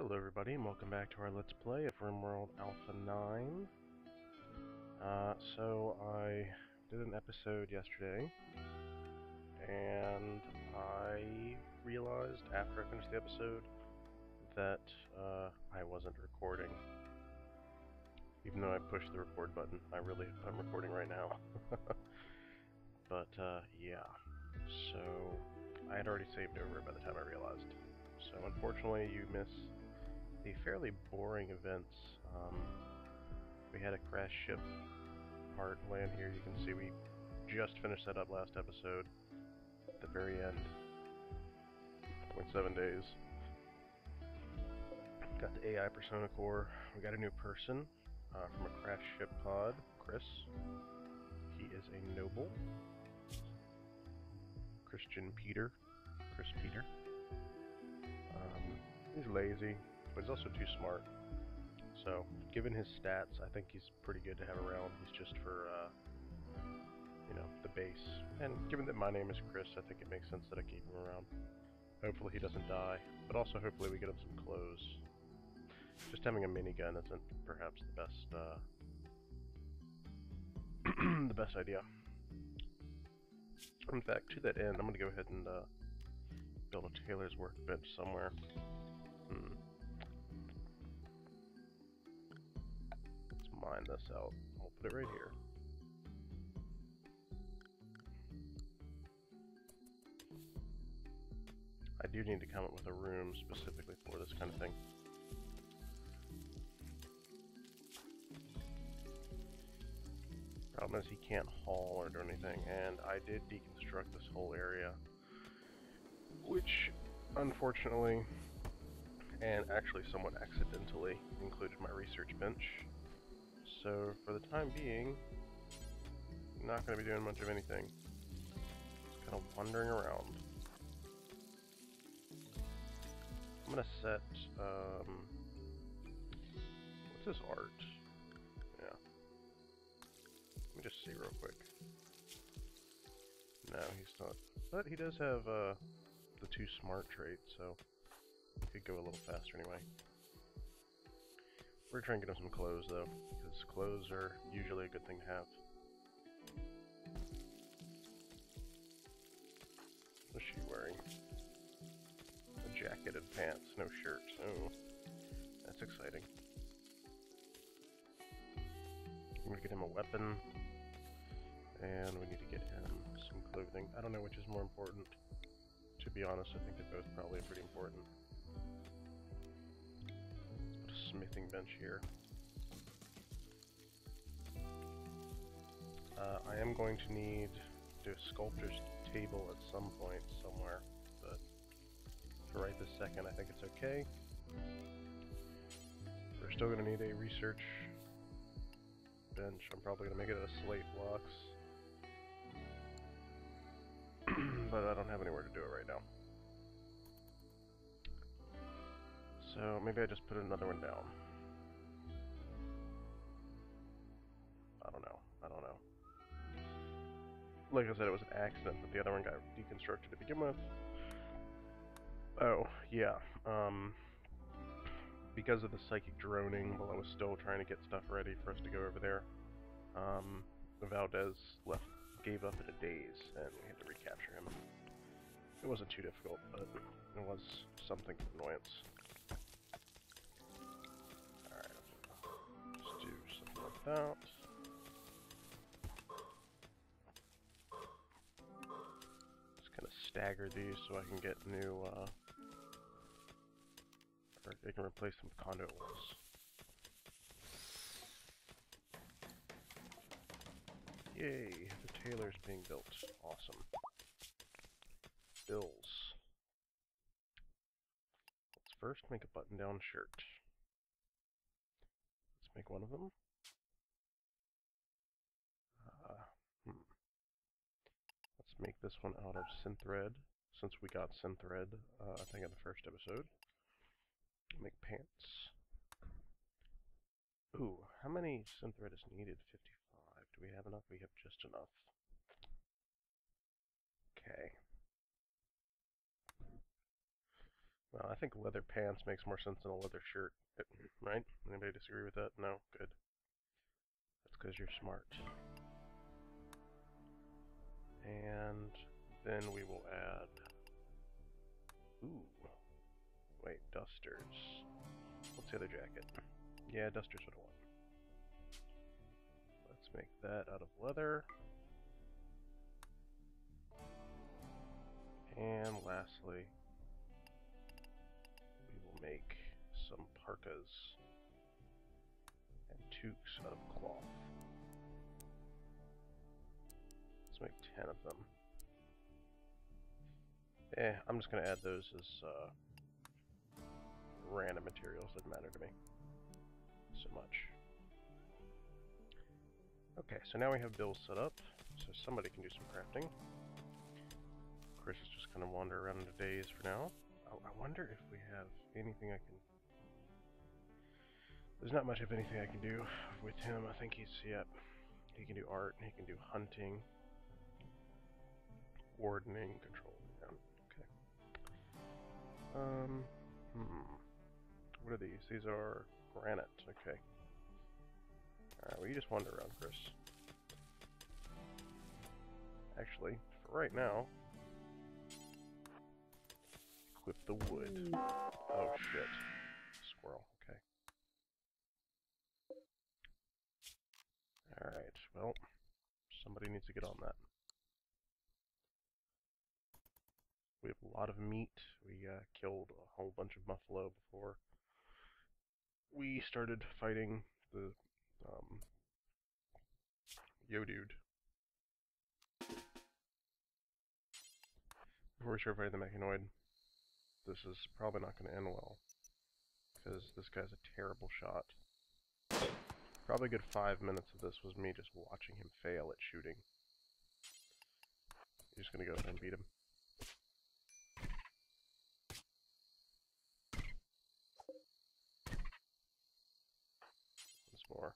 Hello everybody and welcome back to our Let's Play of RimWorld Alpha 9. Uh, so I did an episode yesterday, and I realized after I finished the episode that uh, I wasn't recording. Even though I pushed the record button, I really I'm recording right now. but uh, yeah, so I had already saved over by the time I realized. So unfortunately, you miss the fairly boring events. Um, we had a crash ship part land here. You can see we just finished that up last episode. At the very end. 0.7 days. Got the AI Persona Core. We got a new person uh, from a crash ship pod, Chris. He is a noble. Christian Peter. Chris Peter. Um, he's lazy, but he's also too smart. So, given his stats, I think he's pretty good to have around. He's just for, uh, you know, the base. And given that my name is Chris, I think it makes sense that I keep him around. Hopefully he doesn't die, but also hopefully we get him some clothes. Just having a minigun isn't perhaps the best, uh, the best idea. In fact, to that end, I'm going to go ahead and uh, build a tailor's workbench somewhere. Hmm. Let's this out. We'll put it right here. I do need to come up with a room specifically for this kind of thing. Problem is he can't haul or do anything, and I did deconstruct this whole area, which unfortunately, and actually somewhat accidentally, included my research bench. So for the time being, I'm not going to be doing much of anything. Just kind of wandering around. I'm going to set, um, what's this art? Yeah. Let me just see real quick. No, he's not. But he does have, uh, the two smart traits, so he could go a little faster anyway. We're trying to get him some clothes though, because clothes are usually a good thing to have. What's she wearing? A jacket and pants, no shirt. Oh, that's exciting. I'm gonna get him a weapon, and we need to get him some clothing. I don't know which is more important. To be honest, I think they're both probably pretty important smithing bench here. Uh, I am going to need to sculptor's table at some point somewhere, but for right this second I think it's okay. We're still going to need a research bench. I'm probably going to make it out of slate blocks. but I don't have anywhere to do it right now. So maybe I just put another one down. I don't know. I don't know. Like I said, it was an accident that the other one got deconstructed to begin with. Oh, yeah. Um, because of the psychic droning, while I was still trying to get stuff ready for us to go over there, um, Valdez left, gave up in a daze, and we had to recapture him. It wasn't too difficult, but it was something of annoyance. Out. Just kind of stagger these so I can get new, uh, or I can replace some conduit walls. Yay, the tailor's being built. Awesome. Bills. Let's first make a button-down shirt. Let's make one of them. Make this one out of synthread, since we got synthread, uh, I think in the first episode. Make pants. Ooh, how many synthread is needed? 55. Do we have enough? We have just enough. Okay. Well, I think leather pants makes more sense than a leather shirt, right? Anybody disagree with that? No? Good. That's because you're smart. And then we will add... Ooh. Wait, dusters. What's the other jacket? Yeah, dusters would want. Let's make that out of leather. And lastly, we will make some parkas and toques out of cloth. 10 of them. Eh, I'm just to add those as uh, random materials that matter to me so much. Okay, so now we have bills set up, so somebody can do some crafting. Chris is just to wander around in the daze for now. I, I wonder if we have anything I can... There's not much of anything I can do with him. I think he's, yep, he can do art, he can do hunting, wardening, control. Yeah, okay. Um, hmm. What are these? These are granite, okay. Alright, well you just wander around, Chris. Actually, for right now, equip the wood. Oh shit. Squirrel, okay. Alright, well, somebody needs to get on that. We have a lot of meat. We uh, killed a whole bunch of muffalo before we started fighting the um, Yo dude. Before we start fighting the mechanoid, this is probably not going to end well. Because this guy's a terrible shot. Probably good five minutes of this was me just watching him fail at shooting. You're just going to go ahead and beat him. More.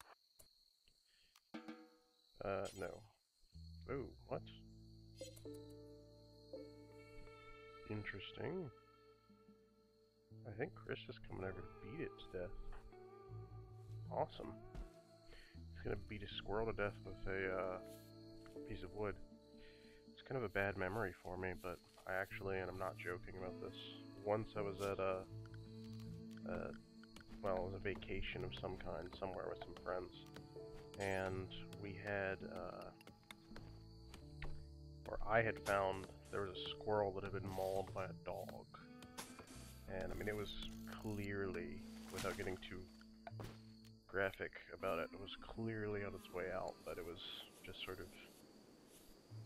Uh, no. Oh, what? Interesting. I think Chris is coming over to beat it to death. Awesome. He's gonna beat a squirrel to death with a uh, piece of wood. It's kind of a bad memory for me, but I actually, and I'm not joking about this, once I was at a, a well, it was a vacation of some kind somewhere with some friends. And we had, uh, or I had found there was a squirrel that had been mauled by a dog. And I mean, it was clearly, without getting too graphic about it, it was clearly on its way out, but it was just sort of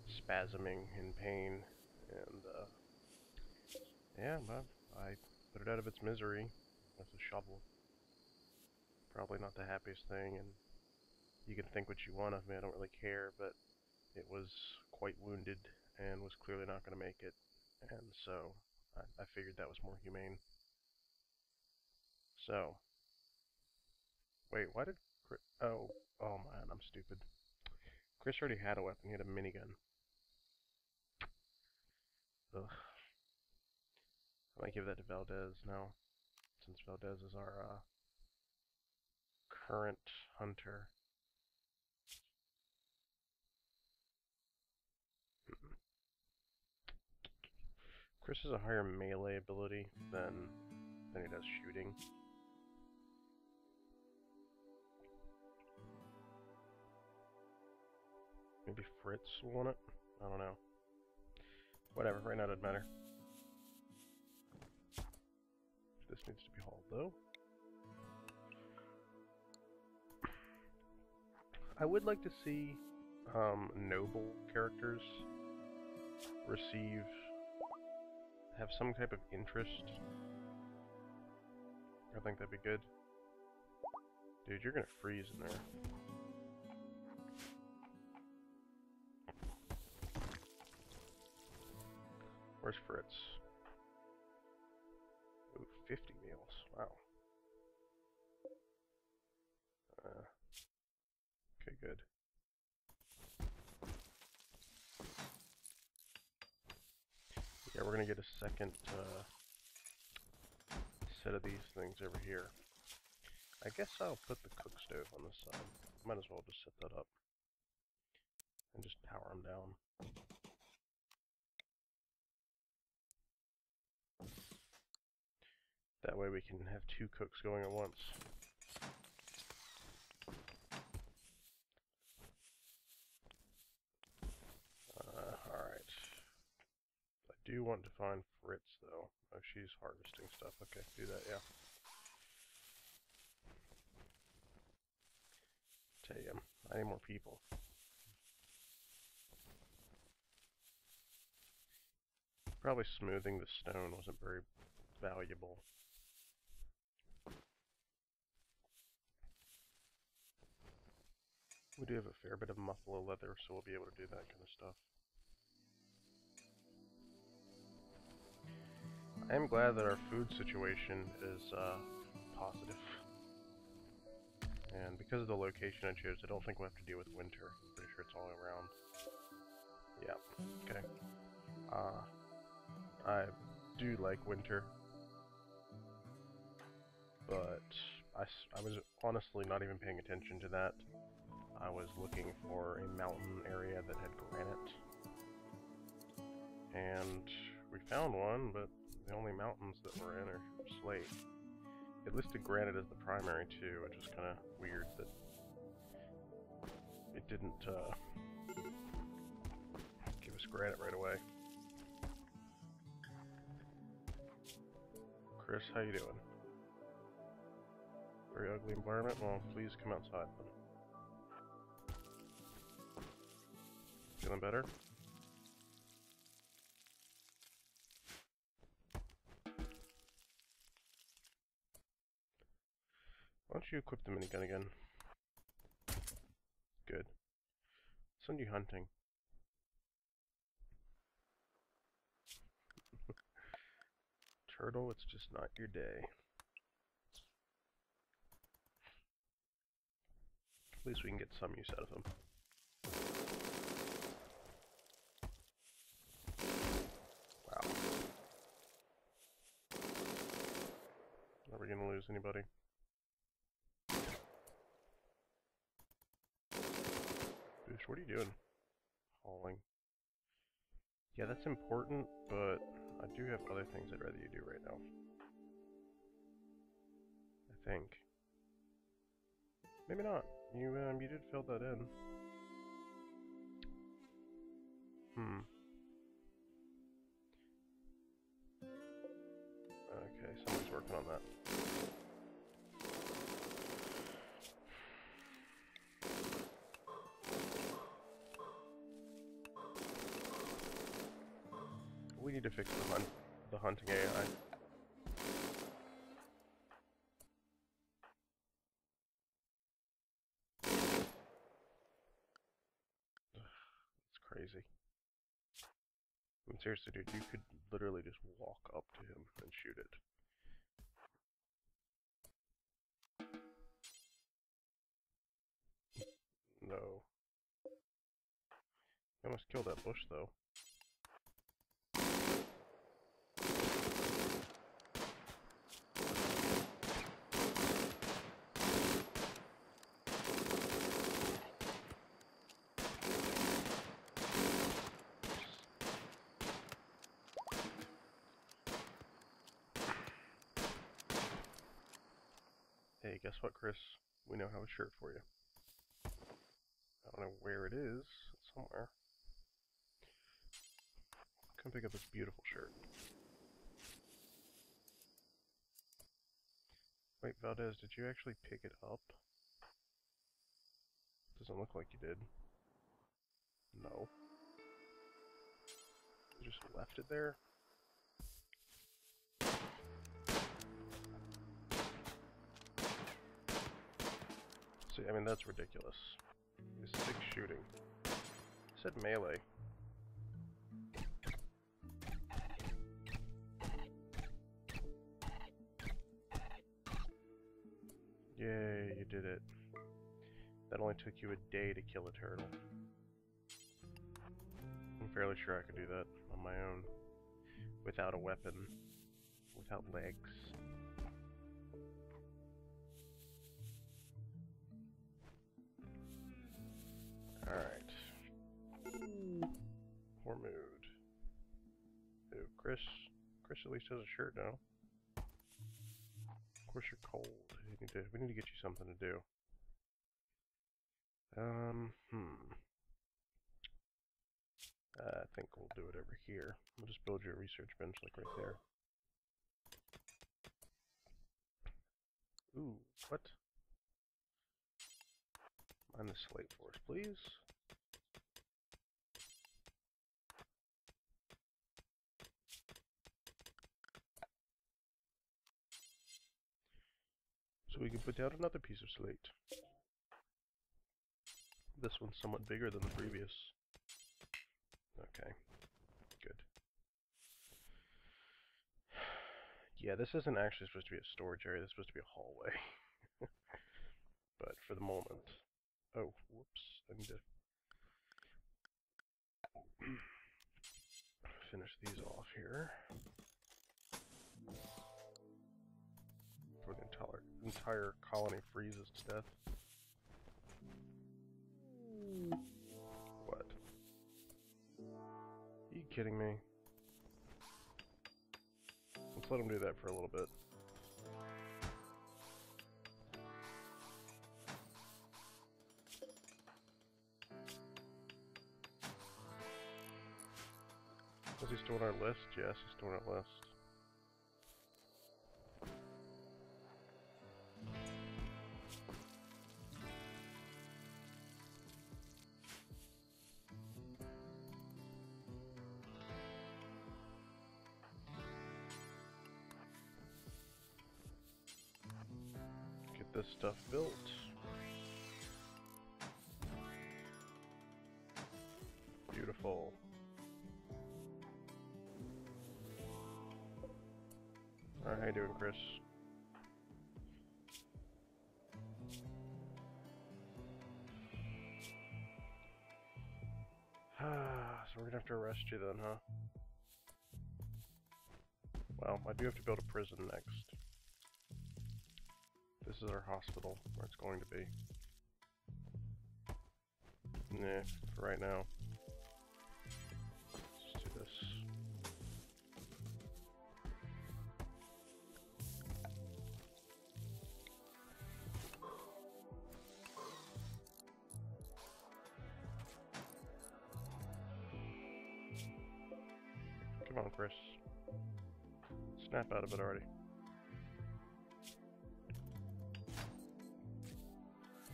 spasming in pain. And, uh, yeah, I put it out of its misery with a shovel probably not the happiest thing, and you can think what you want of me, I don't really care, but it was quite wounded and was clearly not going to make it, and so I, I figured that was more humane. So, wait, why did Chris, oh, oh man, I'm stupid. Chris already had a weapon, he had a minigun. Ugh. I might give that to Valdez now, since Valdez is our, uh, current hunter. Chris has a higher melee ability than than he does shooting. Maybe Fritz will want it? I don't know. Whatever, right now it doesn't matter. This needs to be hauled though. I would like to see um, noble characters receive, have some type of interest. I think that'd be good. Dude, you're gonna freeze in there. Where's Fritz? We're gonna get a second, uh, instead of these things over here. I guess I'll put the cook stove on this side. Might as well just set that up. And just power them down. That way we can have two cooks going at once. Uh, alright. I want to find Fritz, though. Oh, she's harvesting stuff. Okay, do that, yeah. Tell you, I need more people. Probably smoothing the stone wasn't very valuable. We do have a fair bit of muffalo leather, so we'll be able to do that kind of stuff. I am glad that our food situation is uh, positive. And because of the location I chose, I don't think we'll have to deal with winter. I'm Pretty sure it's all around. Yeah, okay. Uh, I do like winter. But I, I was honestly not even paying attention to that. I was looking for a mountain area that had granite. And we found one, but the only mountains that we're in are slate. It listed granite as the primary too, which is kind of weird that it didn't uh, give us granite right away. Chris, how you doing? Very ugly environment? Well, please come outside then. Feeling better? Don't you equip the minigun again? Good. Send you hunting. Turtle, it's just not your day. At least we can get some use out of them. Wow. Are we gonna lose anybody? Boosh, what are you doing? Hauling. Yeah, that's important, but I do have other things I'd rather you do right now. I think. Maybe not. You um, you did fill that in. Hmm. Okay, someone's working on that. Need to fix the hunt the hunting AI. It's crazy. I mean, seriously, dude, you could literally just walk up to him and shoot it. No. I almost killed that bush, though. Guess what, Chris? We now have a shirt for you. I don't know where it is. It's somewhere. Come pick up this beautiful shirt. Wait, Valdez, did you actually pick it up? Doesn't look like you did. No. You just left it there? I mean, that's ridiculous. It's six shooting. Said melee. Yay, you did it. That only took you a day to kill a turtle. I'm fairly sure I could do that on my own. Without a weapon. Without legs. At least has a shirt now. Of course you're cold. We need to, we need to get you something to do. Um, hmm. I think we'll do it over here. We'll just build you a research bench like right there. Ooh, what? Mine the slate for us, please. So we can put down another piece of slate. This one's somewhat bigger than the previous. Okay, good. Yeah, this isn't actually supposed to be a storage area, this is supposed to be a hallway. but for the moment... Oh, whoops, I need to finish these off here. Before the entire, entire colony freezes to death. What? Are you kidding me? Let's let him do that for a little bit. Is he still on our list? Yes, he's still on our list. Stuff built. Beautiful. How you doing, Chris? so we're gonna have to arrest you then, huh? Well, I do have to build a prison next. This is our hospital, where it's going to be. Nah, for right now. Let's do this. Come on, Chris. Snap out of it already.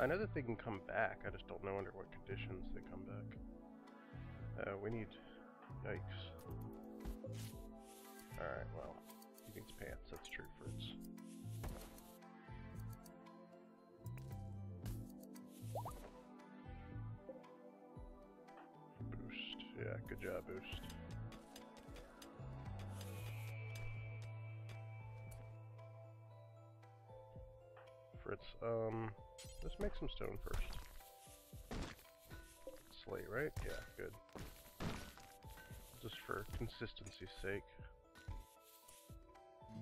I know that they can come back, I just don't know under what conditions they come back. Uh, we need... Yikes. Alright, well, he needs pants, that's true, Fritz. Boost. Yeah, good job, Boost. Fritz, um, let's make some stone first. Slate, right? Yeah, good. Just for consistency's sake.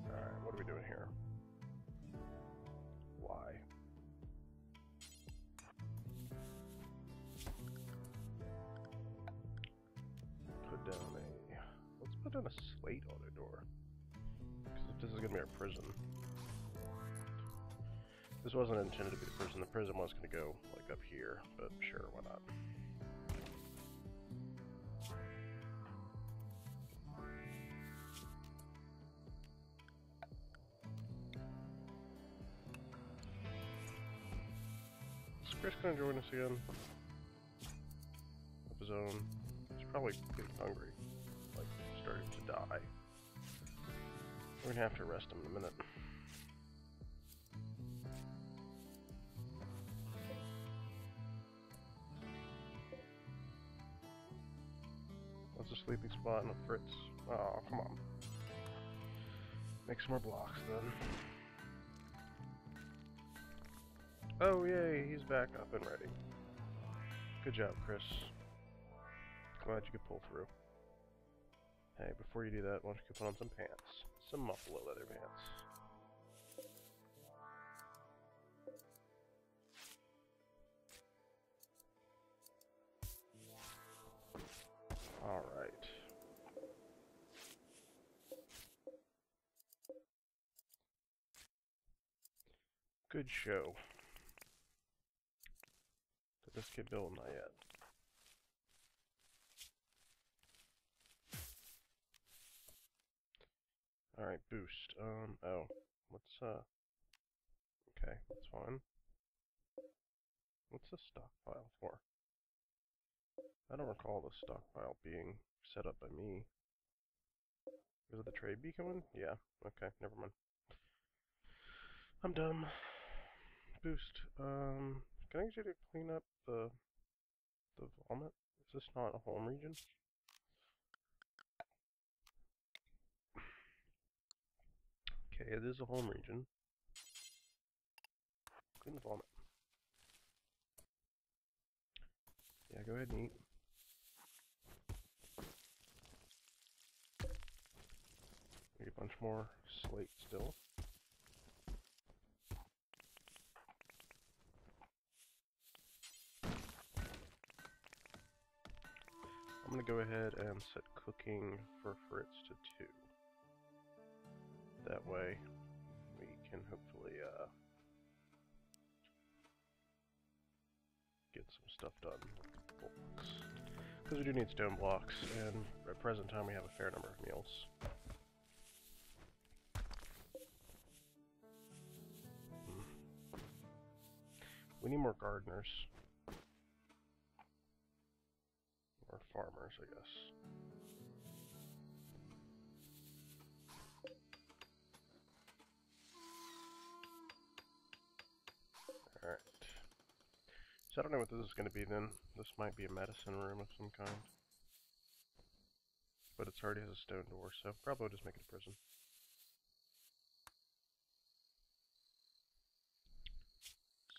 Alright, what are we doing here? Why? Put down a... Let's put down a slate on a door. Because this is going to be our prison. This wasn't intended to be the prison. The prison was going to go, like, up here, but sure, why not? Is Chris going to join us again? Of his own. He's probably getting hungry. Like, starting to die. We're going to have to arrest him in a minute. A sleeping spot and a Fritz. Oh, come on. Make some more blocks then. Oh yay, he's back up and ready. Good job, Chris. Glad you could pull through. Hey, before you do that, why don't you put on some pants? Some muffalo leather pants. Good show. Did this get built? Not yet. Alright, boost. Um, oh. What's, uh... Okay, that's fine. What's the stockpile for? I don't recall the stockpile being set up by me. Is it the trade beacon one? Yeah, okay, never mind. I'm dumb. Boost. Um, can I get you to clean up the the vomit? Is this not a home region? Okay, it is a home region. Clean the vomit. Yeah, go ahead and eat. Need a bunch more slate still. I'm gonna go ahead and set cooking for Fritz to 2. That way, we can hopefully, uh, get some stuff done Because we do need stone blocks, and at present time we have a fair number of meals. Hmm. We need more gardeners. Farmers, I guess. Alright. So I don't know what this is going to be then. This might be a medicine room of some kind. But it already has a stone door, so probably will just make it a prison.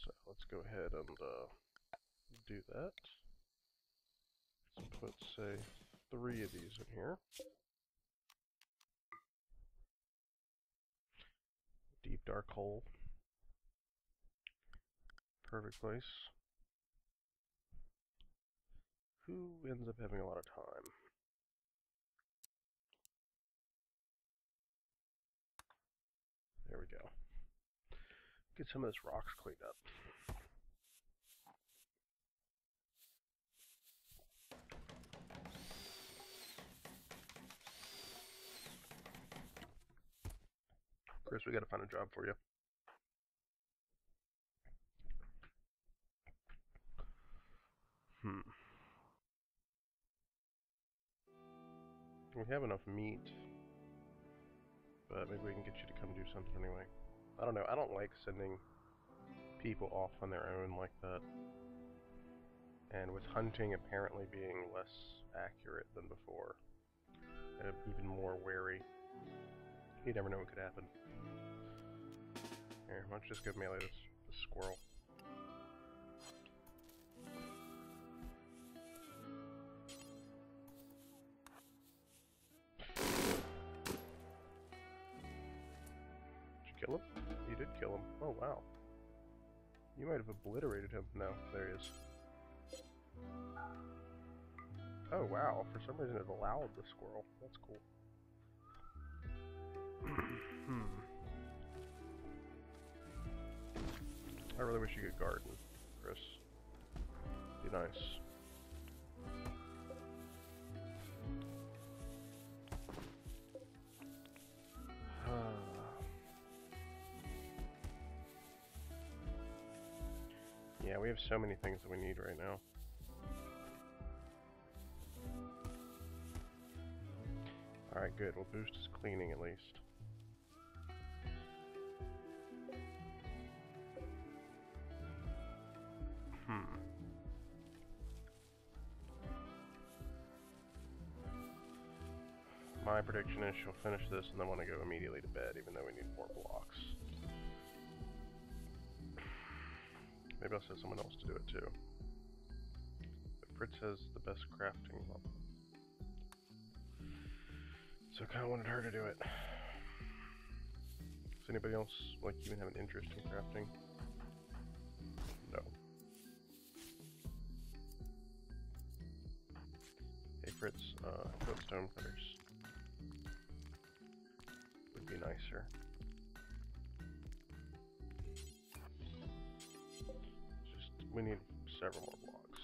So let's go ahead and uh, do that. Let's put, say, three of these in here. Deep dark hole. Perfect place. Who ends up having a lot of time? There we go. Get some of this rocks cleaned up. Chris, we gotta find a job for you. Hmm. We have enough meat. But maybe we can get you to come do something anyway. I don't know, I don't like sending people off on their own like that. And with hunting apparently being less accurate than before, and even more wary, you never know what could happen. Here, why don't you just give melee this, this squirrel. Did you kill him? You did kill him. Oh wow. You might have obliterated him. No, there he is. Oh wow, for some reason it allowed the squirrel. That's cool. hmm. I really wish you could garden, Chris. Be nice. yeah, we have so many things that we need right now. Alright, good. We'll boost his cleaning at least. Hmm. my prediction is she'll finish this and then want to go immediately to bed, even though we need more blocks. Maybe I'll set someone else to do it too. But Fritz has the best crafting level. So I kind of wanted her to do it. Does anybody else, like, even have an interest in crafting? Fritz, uh, stone cutters be nicer. Just we need several more blocks.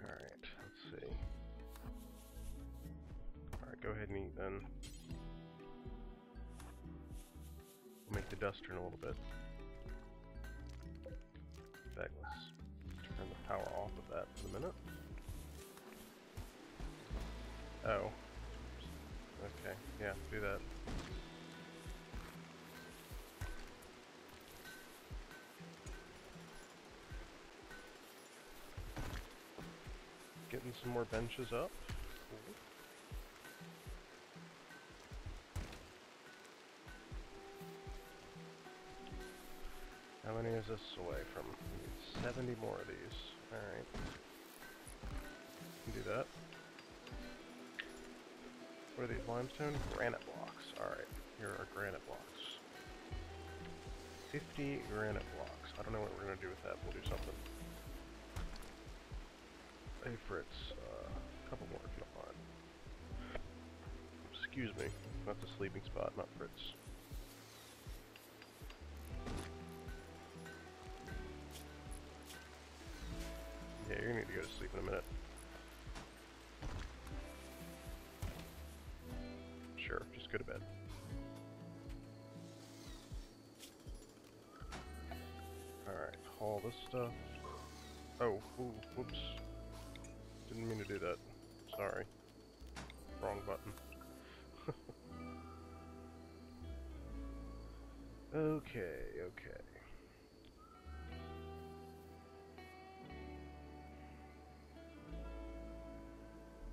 Alright, let's see. Alright, go ahead and eat then. We'll make the dust turn a little bit. Getting some more benches up. Cool. How many is this away from? 70 more of these. Alright. Can do that. What are these? Limestone? Granite blocks. Alright, here are granite blocks. 50 granite blocks. I don't know what we're going to do with that. We'll do something. Hey Fritz, uh, a couple more if you don't mind. Excuse me, that's a sleeping spot, not Fritz. Yeah, you're gonna need to go to sleep in a minute. Sure, just go to bed. Alright, haul this stuff. Oh, ooh, whoops. Didn't mean to do that. Sorry. Wrong button. okay, okay.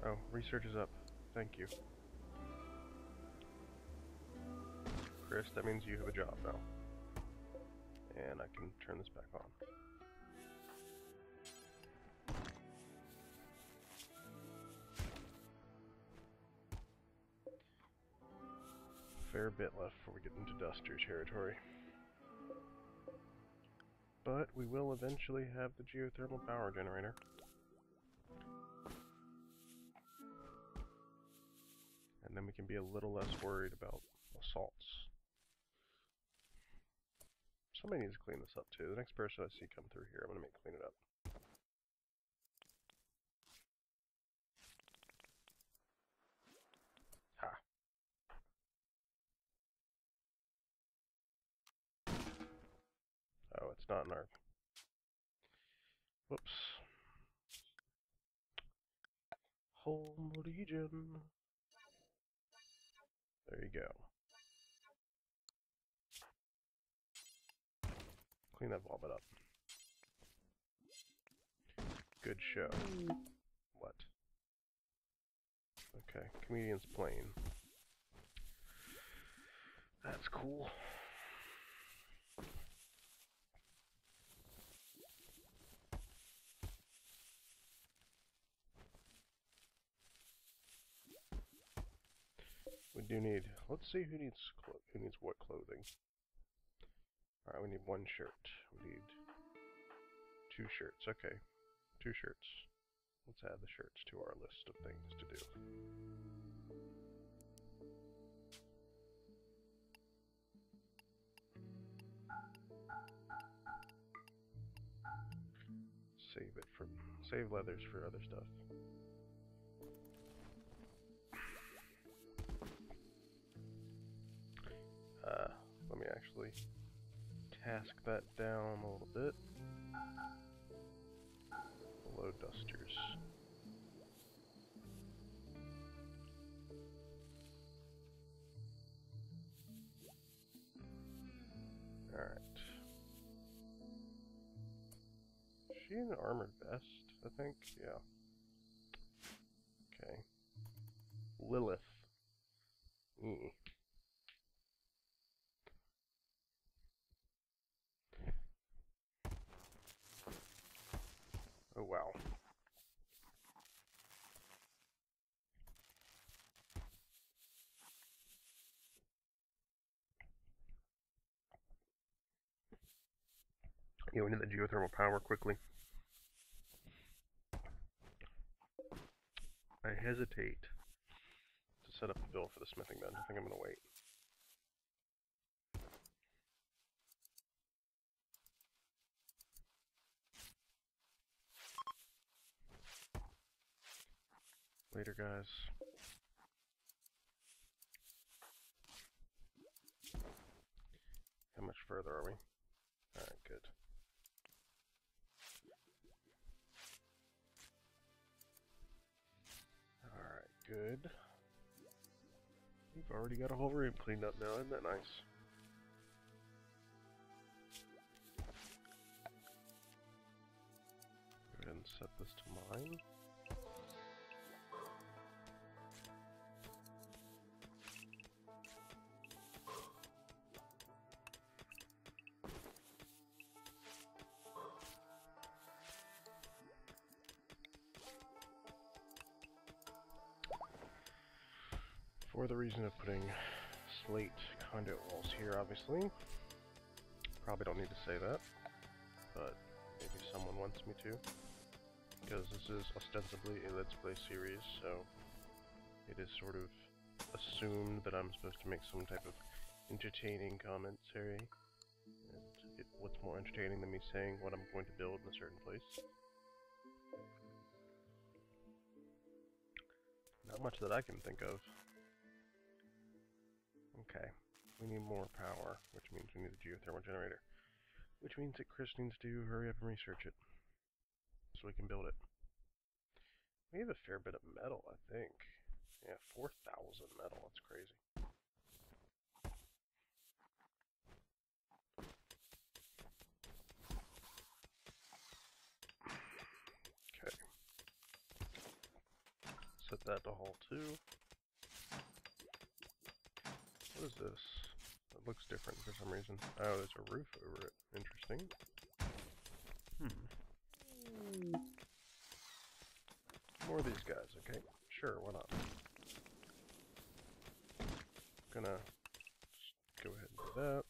Oh, research is up. Thank you. Chris, that means you have a job now. And I can turn this back on. Fair bit left before we get into Duster territory. But we will eventually have the geothermal power generator. And then we can be a little less worried about assaults. Somebody needs to clean this up too. The next person I see come through here, I'm gonna make clean it up. Ha. Oh, it's not in our... Whoops. Home region. There you go. Clean that vomit up. Good show. What? Okay, comedian's plane. That's cool. Do need. Let's see who needs who needs what clothing. All right, we need one shirt. We need two shirts. Okay, two shirts. Let's add the shirts to our list of things to do. Save it for save leathers for other stuff. Uh, let me actually task that down a little bit. Load dusters. Alright. She in an armored vest, I think? Yeah. Okay. Lilith. Mm. Oh well. Yeah, we need the geothermal power quickly. I hesitate to set up a bill for the smithing bench. I think I'm gonna wait. Later, guys. How much further are we? Alright, good. Alright, good. We've already got a whole room cleaned up now, isn't that nice? Go ahead and set this to mine. For the reason of putting slate conduit walls here, obviously. Probably don't need to say that, but maybe someone wants me to. Because this is ostensibly a Let's Play series, so it is sort of assumed that I'm supposed to make some type of entertaining commentary. And it, what's more entertaining than me saying what I'm going to build in a certain place? Not much that I can think of. Okay, we need more power, which means we need a geothermal generator. Which means that Chris needs to hurry up and research it. So we can build it. We have a fair bit of metal, I think. Yeah, 4,000 metal, that's crazy. Okay. Set that to Hall 2. What is this? It looks different for some reason. Oh, there's a roof over it. Interesting. Hmm. More of these guys, okay? Sure, why not? Gonna go ahead and do that.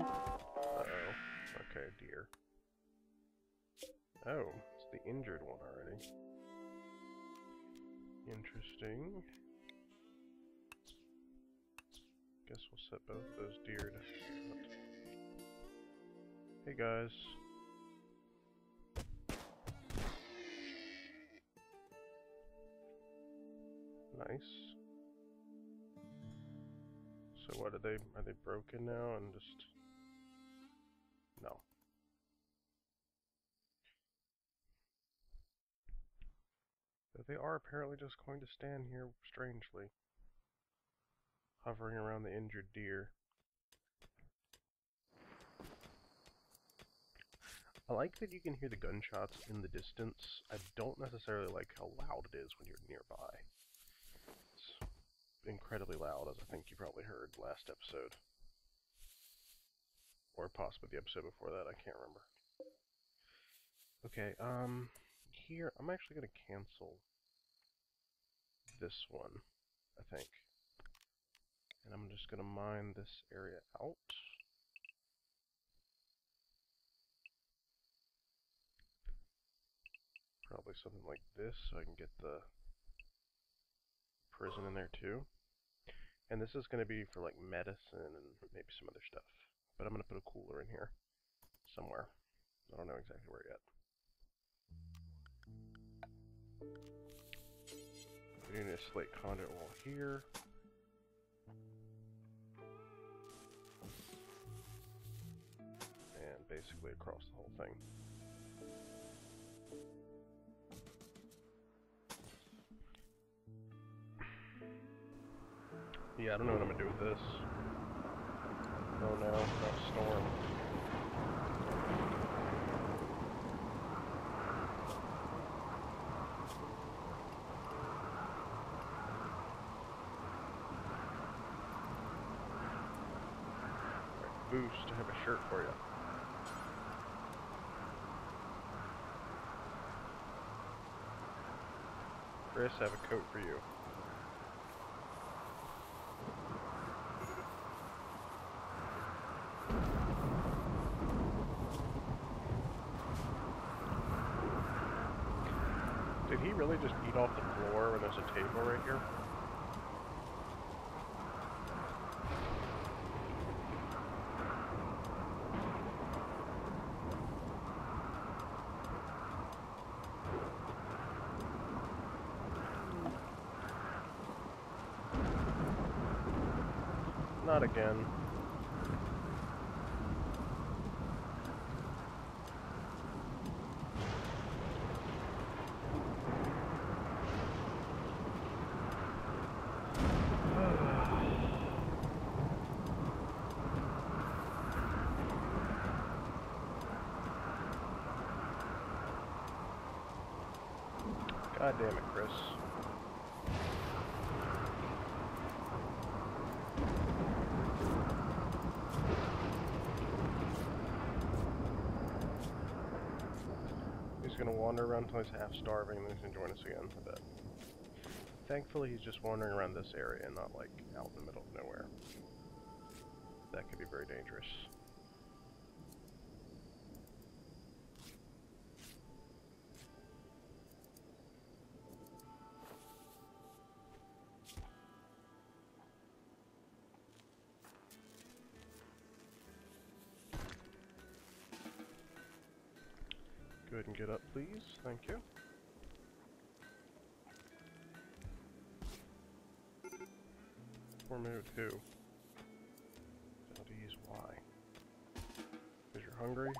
Uh-oh. Okay, deer. Oh, it's the injured one already. Interesting. Guess we'll set both those deer to Hey guys. Nice. So what are they are they broken now and just But they are apparently just going to stand here strangely, hovering around the injured deer. I like that you can hear the gunshots in the distance. I don't necessarily like how loud it is when you're nearby. It's incredibly loud, as I think you probably heard last episode. Or possibly the episode before that, I can't remember. Okay, um, here, I'm actually going to cancel this one, I think. And I'm just going to mine this area out. Probably something like this so I can get the prison in there too. And this is going to be for like medicine and maybe some other stuff. But I'm going to put a cooler in here somewhere. I don't know exactly where yet. We need a slate conduit wall here. And basically across the whole thing. Yeah, I don't know what I'm gonna do with this. Oh no, no storm. boost to have a shirt for you. Chris, I have a coat for you. Did he really just eat off the floor when there's a table right here? Again. God damn it, Chris. He's gonna wander around until he's half starving, and then he's gonna join us again. Thankfully, he's just wandering around this area and not, like, out in the middle of nowhere. That could be very dangerous. Get up, please. Thank you. Four minute two. Because you're hungry.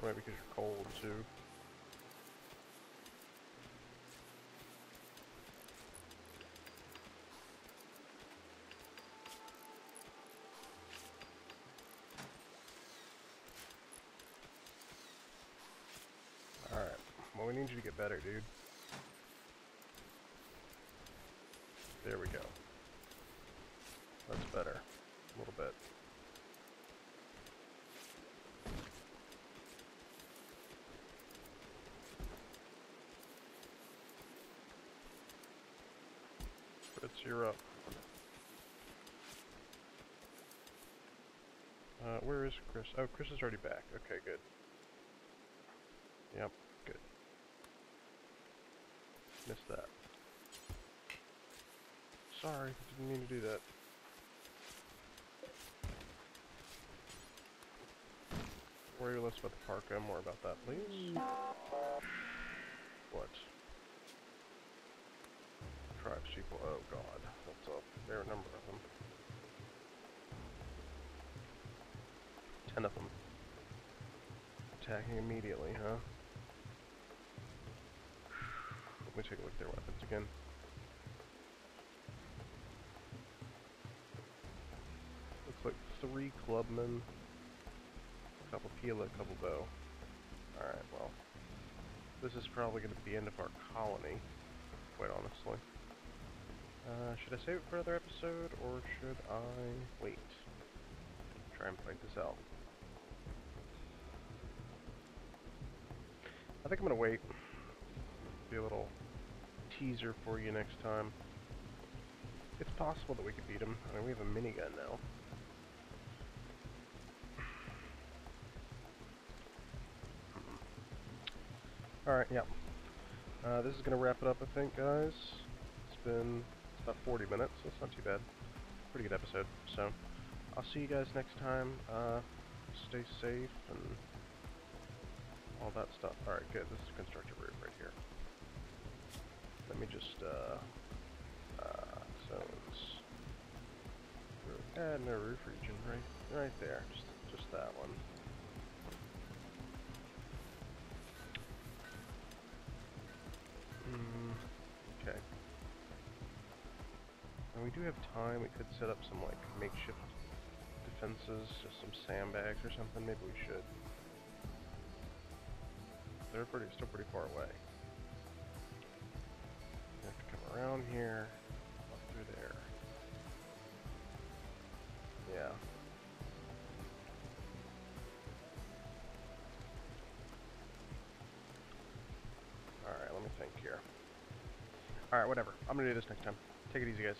Or maybe because you're cold too. Alright. Well, we need you to get better, dude. There we go. That's better. A little bit. Fritz, you're up. Uh, where is Chris? Oh, Chris is already back. Okay, good. Yep. Missed that. Sorry, didn't mean to do that. Worry less about the parka, more about that, please. What? Tribes people, oh god, that's a fair number of them. Ten of them. Attacking immediately, huh? Let me take a look at their weapons again. Looks like three clubmen, a couple Pila, a couple bow. Alright, well. This is probably going to be the end of our colony, quite honestly. Uh, should I save it for another episode, or should I wait? Try and fight this out. I think I'm gonna wait. Be a little teaser for you next time. It's possible that we could beat him. I mean, we have a minigun now. Alright, yeah. Uh, this is gonna wrap it up, I think, guys. It's been it's about 40 minutes, so it's not too bad. Pretty good episode. So, I'll see you guys next time. Uh, stay safe and all that stuff. Alright, good. This is a constructed roof right here. Let me just, uh, uh, it's, add no roof region, right, right there. Just, just that one. Mm, okay. And we do have time. We could set up some, like, makeshift defenses, just some sandbags or something. Maybe we should. They're pretty, still pretty far away. Around here, up through there. Yeah. Alright, let me think here. Alright, whatever. I'm gonna do this next time. Take it easy, guys.